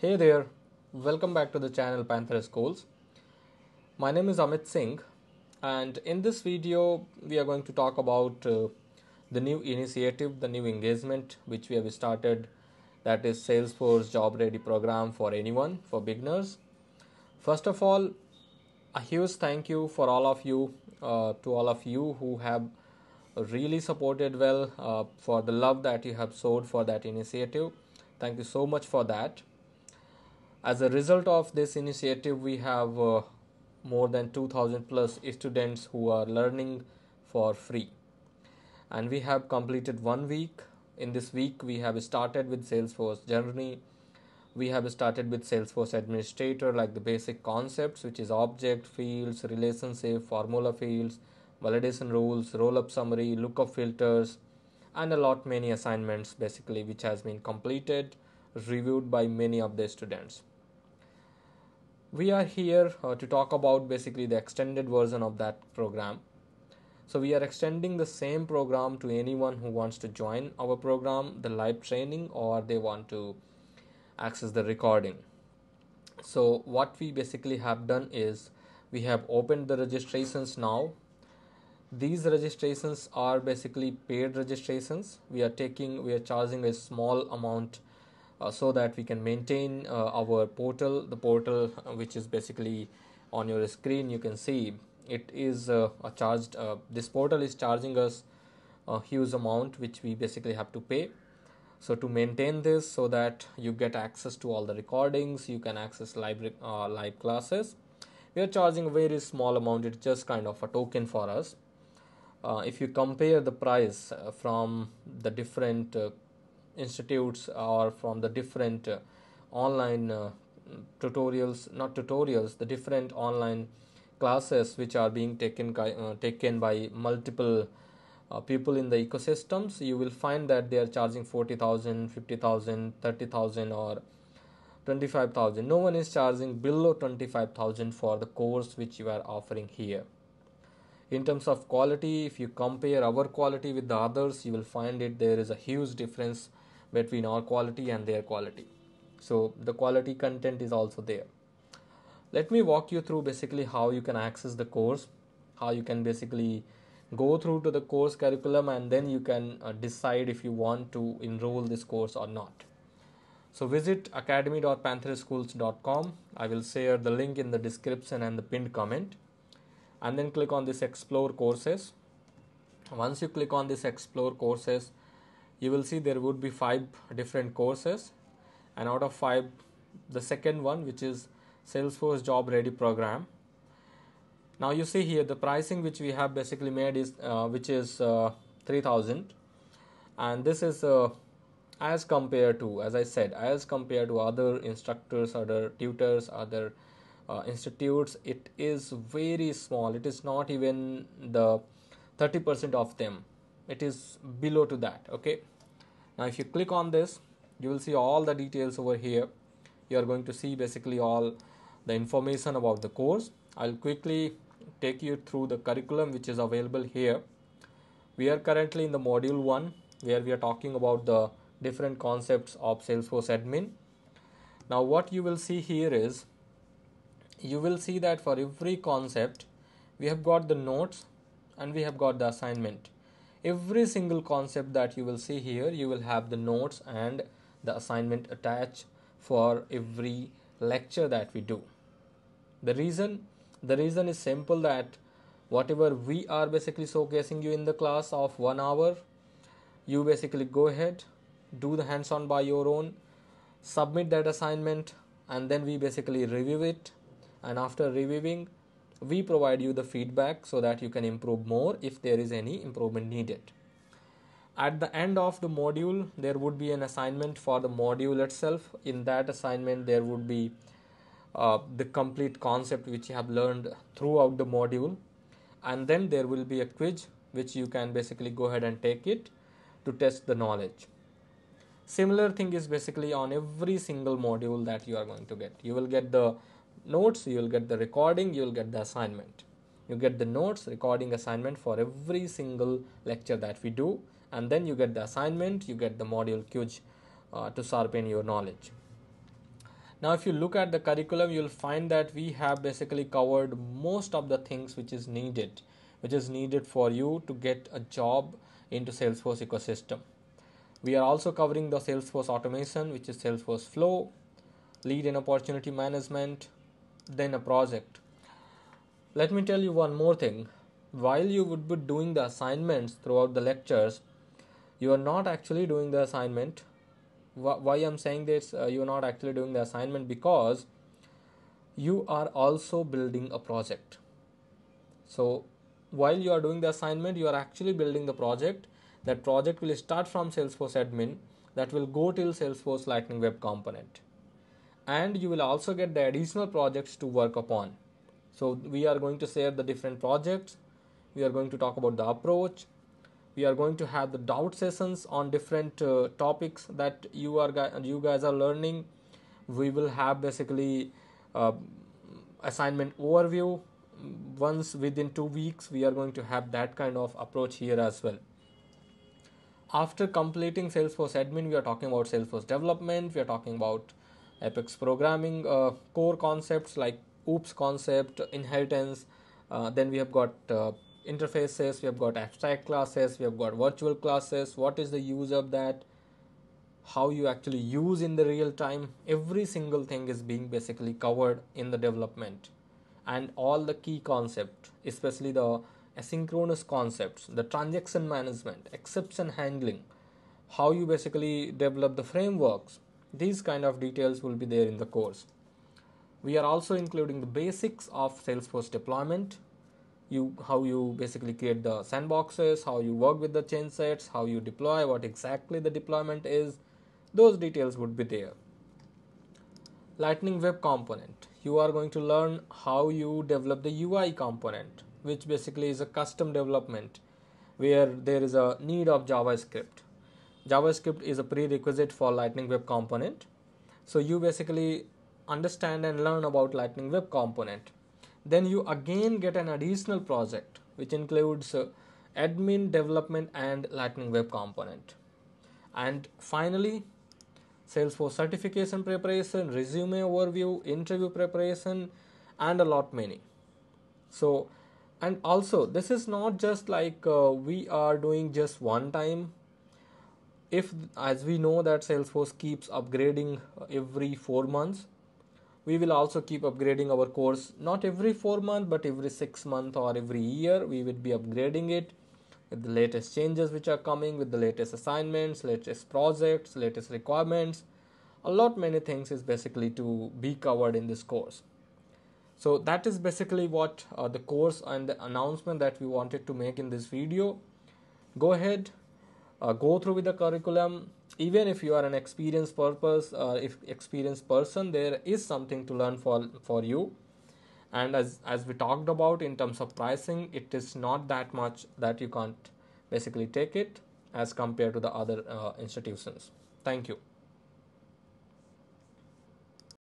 Hey there, welcome back to the channel Panther Schools. My name is Amit Singh, and in this video, we are going to talk about uh, the new initiative, the new engagement which we have started that is Salesforce Job Ready program for anyone, for beginners. First of all, a huge thank you for all of you, uh, to all of you who have really supported well uh, for the love that you have showed for that initiative. Thank you so much for that. As a result of this initiative, we have uh, more than 2000 plus students who are learning for free. And we have completed one week. In this week, we have started with Salesforce Journey. We have started with Salesforce Administrator, like the basic concepts, which is object, fields, relationship, formula fields, validation rules, roll up summary, lookup filters, and a lot many assignments basically, which has been completed, reviewed by many of the students we are here uh, to talk about basically the extended version of that program. So we are extending the same program to anyone who wants to join our program the live training or they want to access the recording. So what we basically have done is we have opened the registrations now. These registrations are basically paid registrations. We are taking we are charging a small amount so that we can maintain uh, our portal the portal uh, which is basically on your screen you can see it is uh, a charged uh, this portal is charging us a huge amount which we basically have to pay. So to maintain this so that you get access to all the recordings you can access live uh, live classes. We are charging a very small amount it's just kind of a token for us. If you compare the price from the different institutes or from the different uh, online uh, tutorials not tutorials the different online classes which are being taken uh, taken by multiple uh, people in the ecosystems. You will find that they are charging 40000 50000 30000 or 25000 no one is charging below 25000 for the course which you are offering here. In terms of quality if you compare our quality with the others you will find it there is a huge difference between our quality and their quality. So the quality content is also there. Let me walk you through basically how you can access the course how you can basically go through to the course curriculum and then you can uh, decide if you want to enroll this course or not. So visit academy.pantherschools.com i will share the link in the description and the pinned comment. And then click on this explore courses. Once you click on this explore courses you will see there would be five different courses. And out of five the second one which is salesforce job ready program. Now you see here the pricing which we have basically made is uh, which is uh, 3000 and this is uh, as compared to as i said as compared to other instructors other tutors other uh, institutes it is very small. It is not even the 30% of them it is below to that okay? Now if you click on this you will see all the details over here. You are going to see basically all the information about the course. I'll quickly take you through the curriculum which is available here. We are currently in the module 1 where we are talking about the different concepts of salesforce admin. Now what you will see here is you will see that for every concept we have got the notes and we have got the assignment every single concept that you will see here you will have the notes and the assignment attached for every lecture that we do. The reason the reason is simple that whatever we are basically showcasing you in the class of 1 hour you basically go ahead do the hands on by your own submit that assignment and then we basically review it. And after reviewing we provide you the feedback so that you can improve more if there is any improvement needed. At the end of the module there would be an assignment for the module itself. In that assignment there would be uh, the complete concept which you have learned throughout the module. And then there will be a quiz which you can basically go ahead and take it to test the knowledge. Similar thing is basically on every single module that you are going to get. You will get the notes you will get the recording you will get the assignment. You get the notes recording assignment for every single lecture that we do and then you get the assignment you get the module quiz uh, to sharpen your knowledge. Now if you look at the curriculum you'll find that we have basically covered most of the things which is needed which is needed for you to get a job into salesforce ecosystem. We are also covering the salesforce automation which is salesforce flow lead and opportunity management then a project. Let me tell you one more thing. While you would be doing the assignments throughout the lectures you are not actually doing the assignment. Why i'm saying this uh, you are not actually doing the assignment because you are also building a project. So while you are doing the assignment you are actually building the project. That project will start from salesforce admin that will go till salesforce lightning web component and you will also get the additional projects to work upon. So we are going to share the different projects. We are going to talk about the approach. We are going to have the doubt sessions on different uh, topics that you are you guys are learning. We will have basically uh, assignment overview. Once within 2 weeks we are going to have that kind of approach here as well. After completing salesforce admin we are talking about salesforce development. We are talking about apex programming uh, core concepts like oops concept inheritance uh, then we have got uh, interfaces, we have got abstract classes, we have got virtual classes, what is the use of that, how you actually use in the real time. Every single thing is being basically covered in the development and all the key concept, especially the asynchronous concepts, the transaction management, exception handling, how you basically develop the frameworks. These kind of details will be there in the course. We are also including the basics of Salesforce deployment, you how you basically create the sandboxes how you work with the change sets how you deploy what exactly the deployment is. Those details would be there. Lightning web component. You are going to learn how you develop the ui component which basically is a custom development where there is a need of javascript javascript is a prerequisite for lightning web component. So you basically understand and learn about lightning web component. Then you again get an additional project which includes uh, admin development and lightning web component. And finally salesforce certification preparation resume overview interview preparation and a lot many. So and also this is not just like uh, we are doing just one time if as we know that salesforce keeps upgrading every 4 months we will also keep upgrading our course. Not every 4 month but every 6 month or every year we will be upgrading it with the latest changes which are coming with the latest assignments latest projects latest requirements. A lot many things is basically to be covered in this course. So that is basically what uh, the course and the announcement that we wanted to make in this video. Go ahead uh, go through with the curriculum. Even if you are an experienced purpose uh, if experienced person there is something to learn for for you. And as as we talked about in terms of pricing it is not that much that you can't basically take it as compared to the other uh, institutions. Thank you